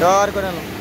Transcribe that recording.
யாருக்கு